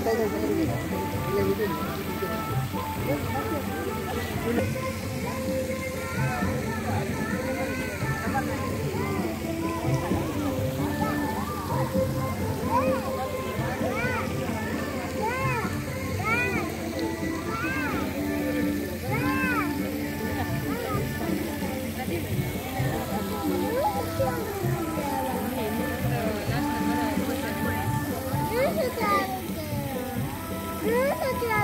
Thank you.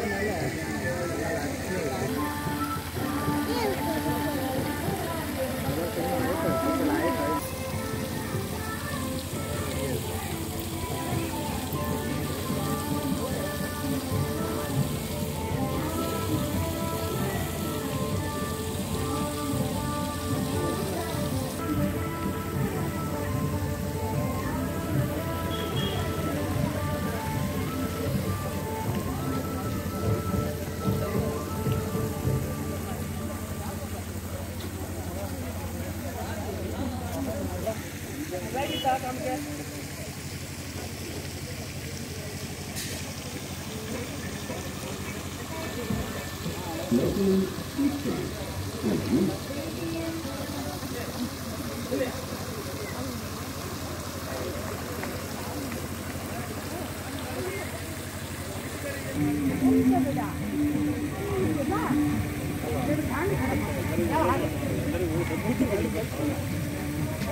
よし。Locally featured for you.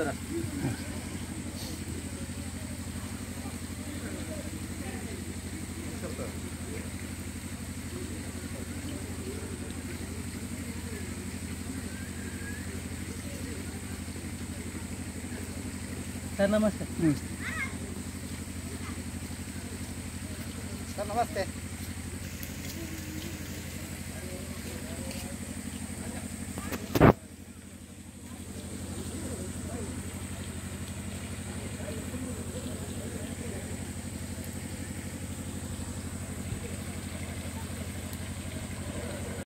करा sir नमस्ते sir नमस्ते